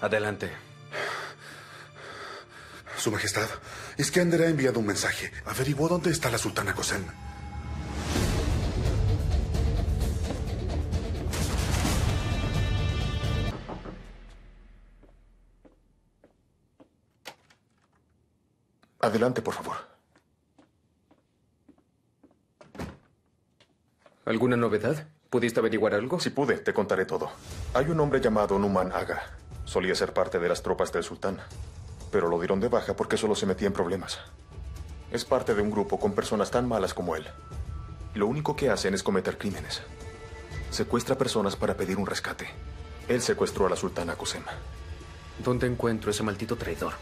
Adelante. Su Majestad, Iskander ha enviado un mensaje. Averiguó dónde está la sultana Kosem. Adelante, por favor. ¿Alguna novedad? ¿Pudiste averiguar algo? Si pude, te contaré todo. Hay un hombre llamado Numan Aga. Solía ser parte de las tropas del sultán, pero lo dieron de baja porque solo se metía en problemas. Es parte de un grupo con personas tan malas como él. Lo único que hacen es cometer crímenes. Secuestra personas para pedir un rescate. Él secuestró a la sultana Kosem. ¿Dónde encuentro ese maldito traidor?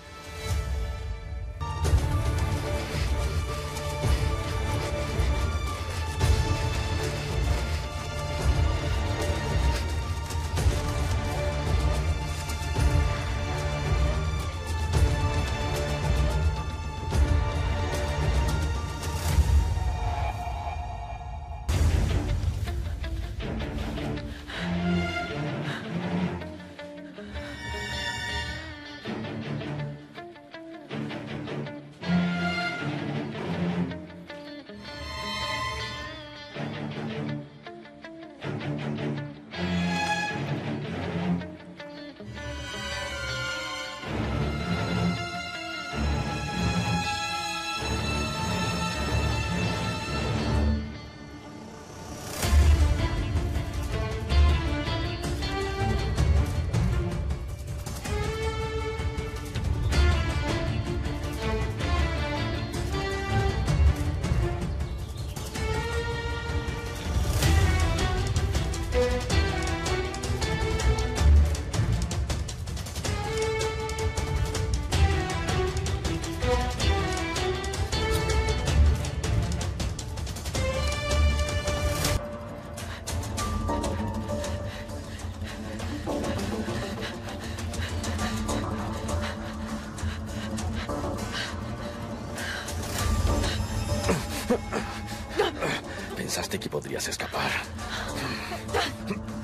Pensaste que podrías escapar.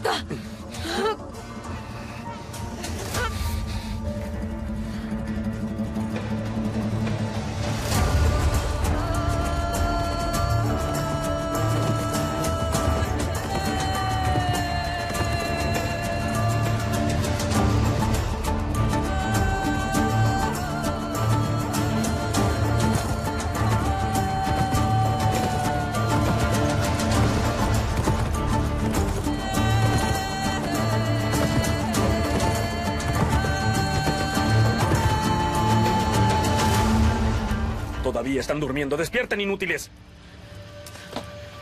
Están durmiendo. ¡Despierten, inútiles!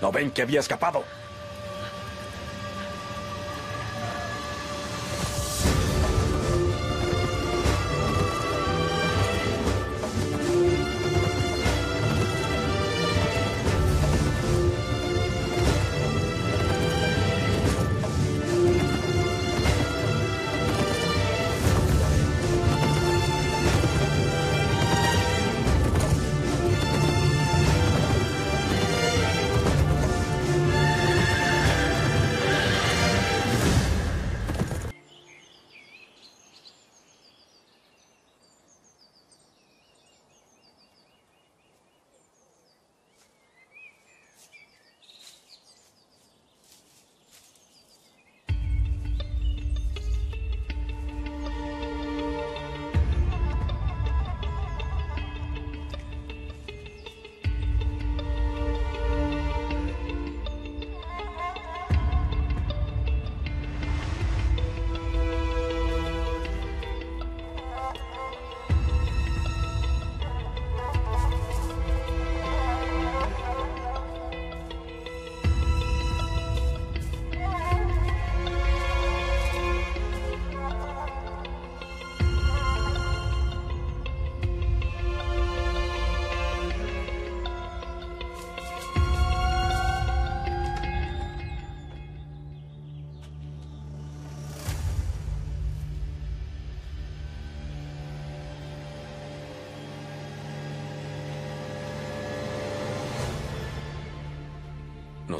¿No ven que había escapado?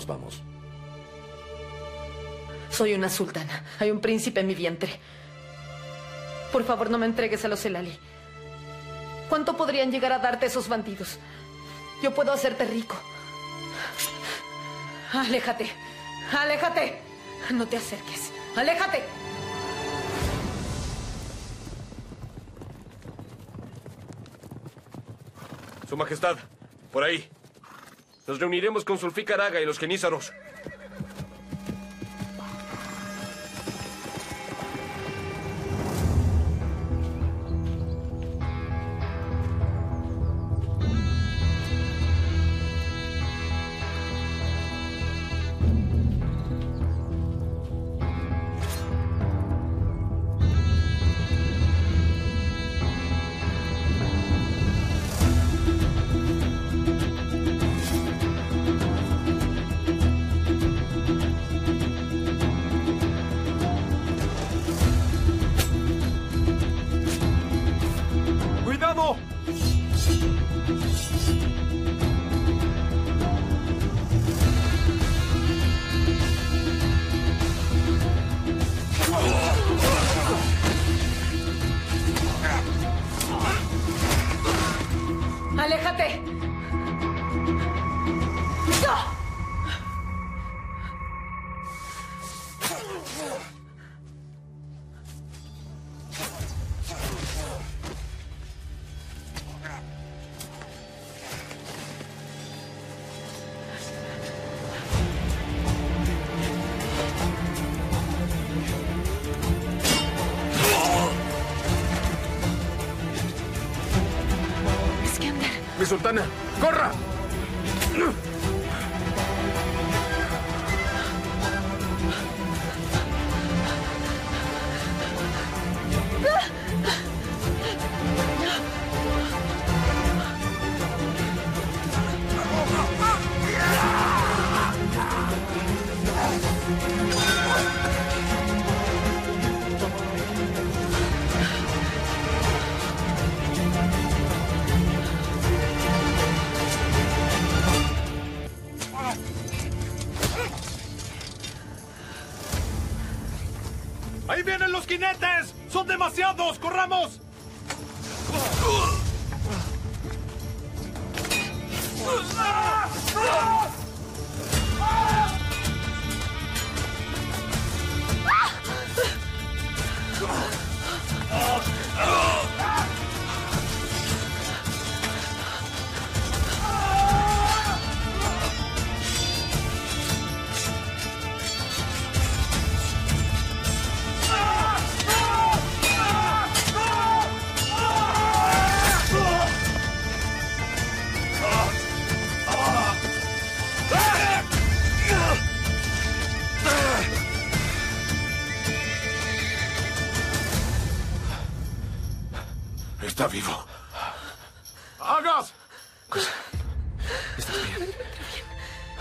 Nos vamos. Soy una sultana. Hay un príncipe en mi vientre. Por favor, no me entregues a los Elali. ¿Cuánto podrían llegar a darte esos bandidos? Yo puedo hacerte rico. Aléjate. Aléjate. No te acerques. Aléjate. Su Majestad, por ahí. Nos reuniremos con Zulfikar Aga y los genízaros. ¡Mi sultana! ¡Corra! ¡Ahí vienen los jinetes! ¡Son demasiados! ¡Corramos! Está ¡Hagas! ¿Estás bien?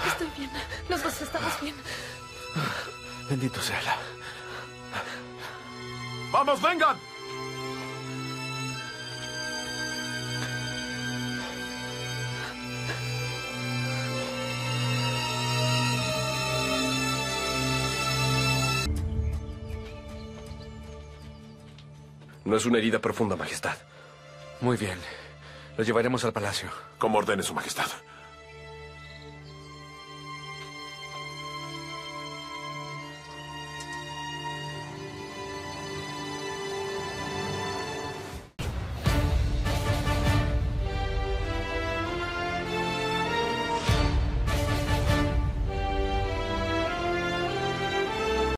Estoy bien. Los dos estamos bien. Bendito sea la... ¡Vamos, vengan! No es una herida profunda, Majestad. Muy bien. Lo llevaremos al palacio. Como ordene su majestad.